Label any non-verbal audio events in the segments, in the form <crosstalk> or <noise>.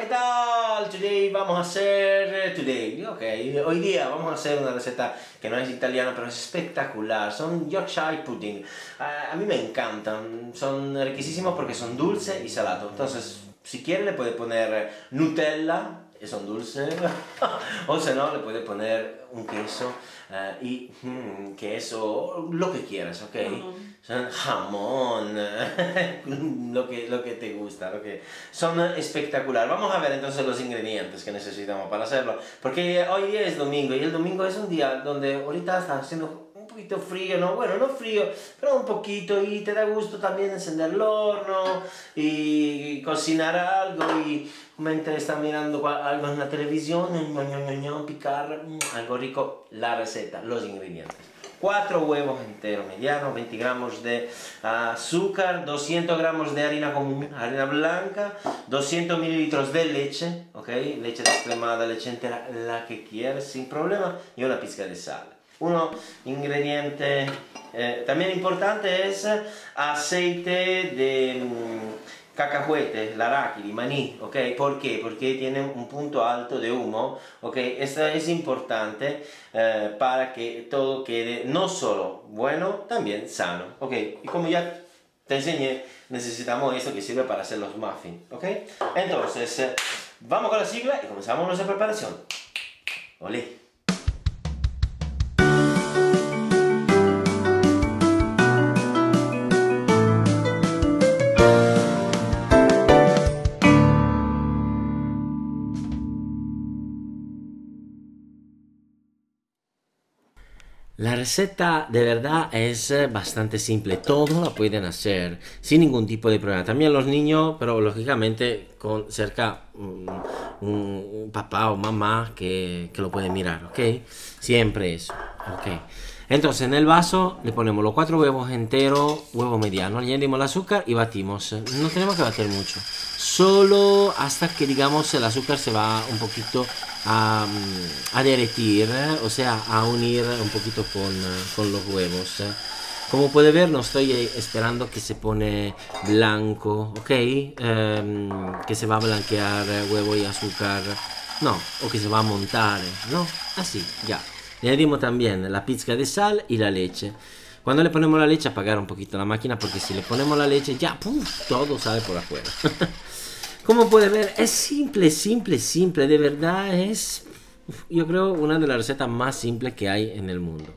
¿qué tal? Today vamos a hacer... Today, ok. Hoy día vamos a hacer una receta que no es italiana, pero es espectacular. Son Yorkshire pudding. a mí me encantan. Son riquísimos porque son dulces y salados. Entonces, si quiere le puede poner Nutella son dulces. <laughs> o si no, le puede poner un queso eh, y hmm, queso, lo que quieras, ¿ok? Jamón, <laughs> lo, que, lo que te gusta, lo que... Son espectacular. Vamos a ver entonces los ingredientes que necesitamos para hacerlo. Porque hoy es domingo y el domingo es un día donde ahorita está haciendo poquito frío, ¿no? Bueno, no frío, pero un poquito y te da gusto también encender el horno y cocinar algo y mientras está mirando algo en la televisión, picar mm, algo rico, la receta, los ingredientes. 4 huevos enteros medianos, 20 gramos de azúcar, 200 gramos de harina común, harina blanca, 200 mililitros de leche, ok, leche descremada, leche entera, la que quieras sin problema, y una pizca de sal. Uno ingrediente eh, también importante es aceite de mm, cacahuete, l'arachidi, maní, ¿ok? ¿Por qué? Porque tiene un punto alto de humo, ¿ok? Esto es importante eh, para que todo quede no solo bueno, también sano, ¿ok? Y como ya te enseñé, necesitamos eso que sirve para hacer los muffins, ¿ok? Entonces, eh, vamos con la sigla y comenzamos nuestra preparación. ¡Olé! Receta de verdad es eh, bastante simple, todos la pueden hacer sin ningún tipo de problema. También los niños, pero lógicamente con cerca un, papá o mamá que, que, lo puede mirar, ¿ok? Siempre eso, ¿ok? Entonces en el vaso le ponemos los cuatro huevos enteros, huevo mediano, añadimos el azúcar y batimos. No tenemos que batir mucho, solo hasta que digamos el azúcar se va un poquito a, a derretir, o sea, a unir un poquito con, con los huevos. Como puede ver, no estoy esperando que se pone blanco, ¿ok? Em, que se va a blanquear huevo y azúcar. No, o que se va a montar, ¿no? Así, ya. Le añadimos también la pizca de sal y la leche. Cuando le ponemos la leche, apagar un poquito la máquina porque si le ponemos la leche, ya, ¡puf! todo sale por afuera. <laughs> Como puede ver, es simple, simple, simple. De verdad es, yo creo, una de las recetas más simples que hay en el mundo.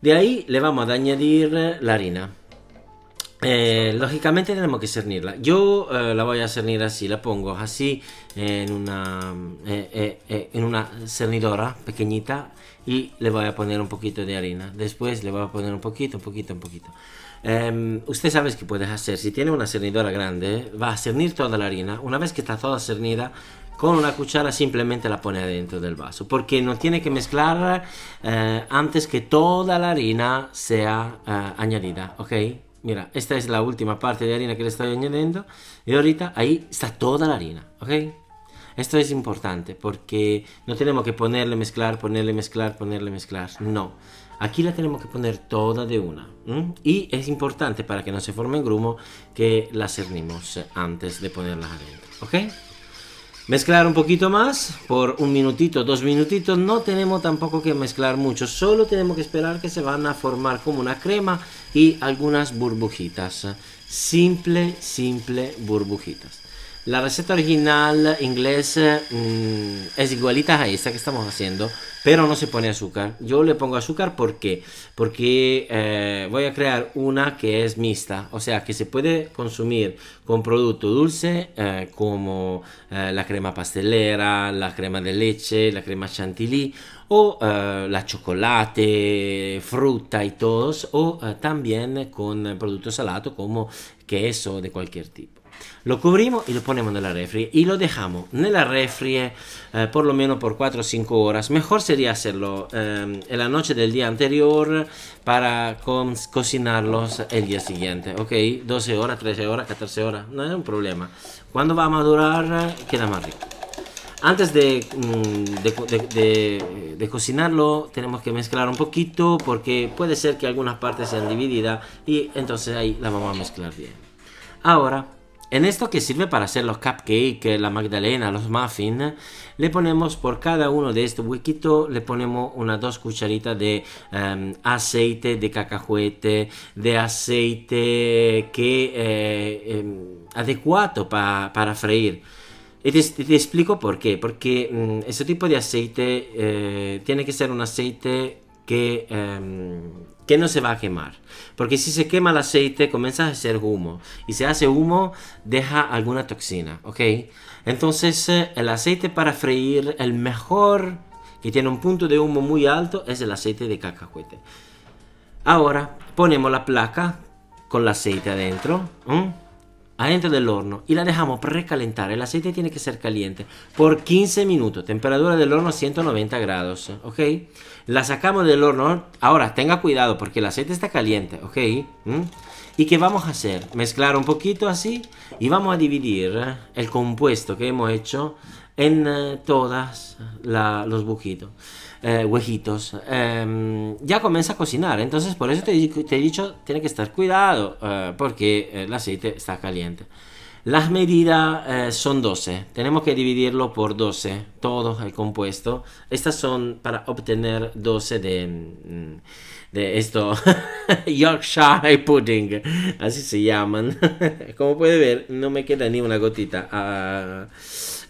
De ahí le vamos a añadir la harina. Eh, lógicamente tenemos que cernirla. Yo eh, la voy a cernir así, la pongo así en una, eh, en una cernidora pequeñita y le voy a poner un poquito de harina. Después le voy a poner un poquito, un poquito, un poquito. Em, usted sabe qué puedes hacer. Si tiene una cernidora grande, va a cernir toda la harina. Una vez que está toda cernida, con una cuchara simplemente la pone adentro del vaso. Porque no tiene que mezclar eh, antes que toda la harina sea eh, añadida. ¿Ok? Mira, esta es la última parte de harina que le estoy añadiendo. Y ahorita ahí está toda la harina. ¿Ok? Esto es importante porque no tenemos que ponerle, mezclar, ponerle, mezclar, ponerle, mezclar. No. Aquí la tenemos que poner toda de una. Y es importante para que no se forme grumo que la cernimos antes de ponerla adentro. ¿Ok? Mezclar un poquito más por un minutito, dos minutitos. No tenemos tampoco que mezclar mucho. Solo tenemos que esperar que se van a formar como una crema y algunas burbujitas. Simple, simple burbujitas. La receta original inglesa mm, es igualita a esta que estamos haciendo, pero no se pone azúcar. Yo le pongo azúcar porque porque eh, voy a crear una que es mixta, o sea que se puede consumir con producto dulce eh, como eh, la crema pastelera, la crema de leche, la crema chantilly o la chocolate, fruta y todos, o también con producto salato como queso de cualquier tipo. Lo cubrimos y lo ponemos en la refri y lo dejamos en la refri eh, por lo menos por 4 o 5 horas. Mejor sería hacerlo eh, en la noche del día anterior para cocinarlos el día siguiente. Ok, 12 horas, 13 horas, 14 horas, no es un problema. Cuando va a madurar queda más rico. Antes de, mm, de, de, cocinarlo tenemos que mezclar un poquito porque puede ser que algunas partes sean divididas y entonces ahí la vamos a mezclar bien. Ahora en esto que sirve para hacer los cupcakes, la magdalena, los muffins, le ponemos por cada uno de estos huequitos, le ponemos unas dos cucharitas de em, aceite de cacahuete, de aceite que eh, em, adecuado para freír. Y te, explico por qué. Porque mm, ese tipo de aceite eh, tiene que ser un aceite que, em, que no se va a quemar. Porque si se quema el aceite comienza a hacer humo. Y si hace humo deja alguna toxina. ¿Ok? Entonces eh, el aceite para freír, el mejor que tiene un punto de humo muy alto es el aceite de cacahuete. Ahora ponemos la placa con el aceite adentro adentro del horno y la dejamos precalentar. El aceite tiene que ser caliente por 15 minutos. Temperatura del horno 190 grados. ¿Ok? La sacamos del horno. Ahora, tenga cuidado porque el aceite está caliente. ¿Ok? ¿Mm? ¿Y qué vamos a hacer? Mezclar un poquito así y vamos a dividir el compuesto que hemos hecho en eh, todos los bujitos eh, huejitos, em, ya comienza a cocinar. Entonces, por eso te, he dicho, tiene que estar cuidado, eh, porque el aceite está caliente. Las medidas eh, son 12. Tenemos que dividirlo por 12, todo el compuesto. Estas son para obtener 12 de, mm, de esto, <laughs> Yorkshire pudding, así se llaman. <laughs> Como puede ver, no me queda ni una gotita.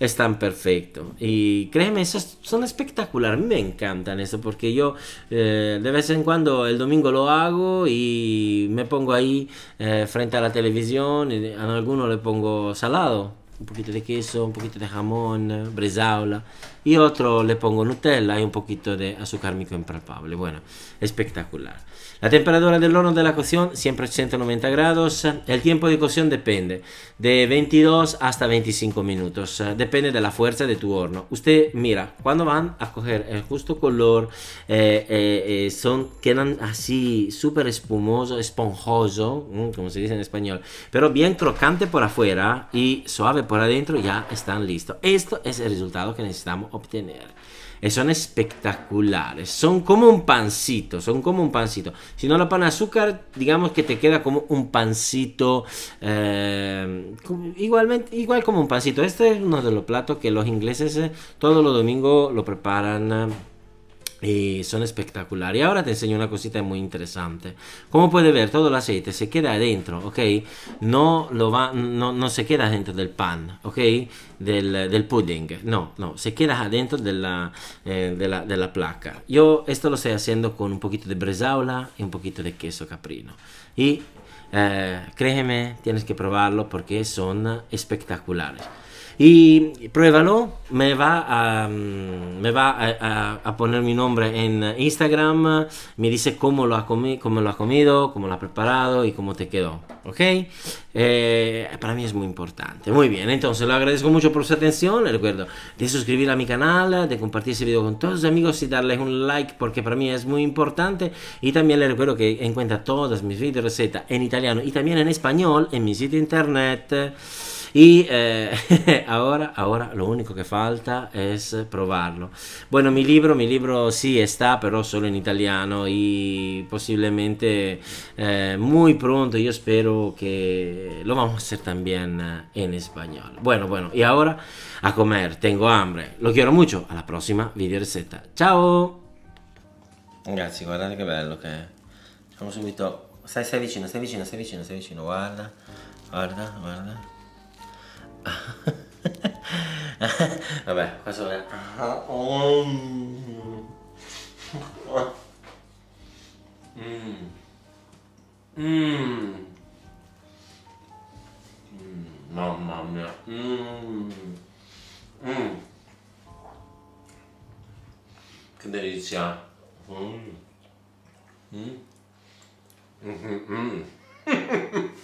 Ah, están perfectos. Y créeme, son espectaculares. A mí me encantan eso porque yo eh, de vez en cuando el domingo lo hago y me pongo ahí eh, frente a la televisión y a alguno le pongo salado. Un poquito de queso, un poquito de jamón, bresaola y otro le pongo Nutella y un poquito de azúcar microempalpable. Bueno, espectacular. La temperatura del horno de la cocción siempre 190 grados. El tiempo de cocción depende de 22 hasta 25 minutos. Depende de la fuerza de tu horno. Usted mira, cuando van a coger el justo color, eh, eh, eh, son, quedan así súper espumoso, esponjoso, mm, como se dice en español, pero bien crocante por afuera y suave por adentro, ya están listos. Esto es el resultado que necesitamos obtener son espectaculares. Son como un pancito, son como un pancito. Si no la pan azúcar, digamos que te queda como un pancito, eh, igualmente, igual como un pancito. Este es uno de los platos que los ingleses eh, todos los domingos lo preparan. Y son espectaculares. Y ahora te enseño una cosita muy interesante. Como puedes ver, todo el aceite se queda adentro, ¿ok? No, lo va, no, no se queda dentro del pan, ¿ok? Del, del pudding. No, no, se queda adentro de la, eh, de, la, de la, placa. Yo esto lo estoy haciendo con un poquito de bresaola y un poquito de queso caprino. Y eh, créeme, tienes que probarlo porque son espectaculares. Y pruébalo, me va a, mm, me va a, poner mi nombre en Instagram, me dice cómo lo ha, comi cómo lo ha comido, cómo lo ha preparado y cómo te quedó. ¿Ok? Eh, para mí es muy importante. Muy bien, entonces lo agradezco mucho por su atención. Les recuerdo de suscribir a mi canal, de compartir ese video con todos sus amigos y darles un like porque para mí es muy importante. Y también les recuerdo que encuentra todas mis videos recetas en italiano y también en español en mi sitio internet. Y eh, <laughs> ahora, ahora lo único que falta es probarlo. Bueno, mi libro, mi libro sí está, pero solo en italiano y posiblemente eh, muy pronto yo espero que lo vamos a hacer también eh, en español. Bueno, bueno, y ahora a comer, tengo hambre. Lo quiero mucho, alla prossima video receta. Ciao! Ragazzi, guardate che bello che è. Facciamo subito... Stai, stai vicino, stai vicino, stai vicino, stai vicino, guarda, guarda, guarda. <laughs> Vabbè, questo è... Mm. Mm. Mm. Mamma mia. Mm. Mm. Che delizia. Mm. Mm. Mm. <laughs>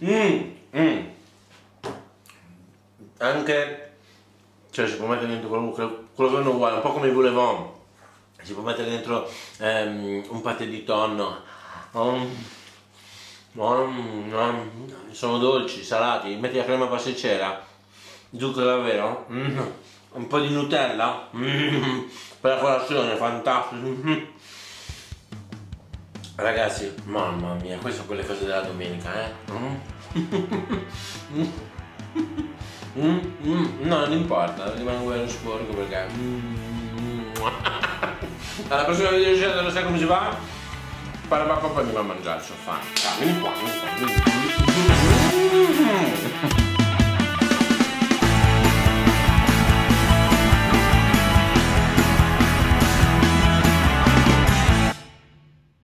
Mm. Anche, cioè si può mettere dentro quello, quello che non vuole, un po' come i boulevard. Si può mettere dentro um, un paté di tonno. Um, um, um, sono dolci, salati, metti la crema pasticcera, zucchero davvero, mm, un po' di Nutella, mm, per la colazione, fantastico. Mm. Ragazzi, mamma mia, queste sono quelle cose della domenica, eh? <laughs> Mm, mm, no, non importa, rimane quello sporco perché... Mm, mm, mm. <laughs> Alla prossima video cioè, non sai come si fa? Parapappa poi mi va a mangiarci, fa. Vieni qua, vieni qua, vieni qua.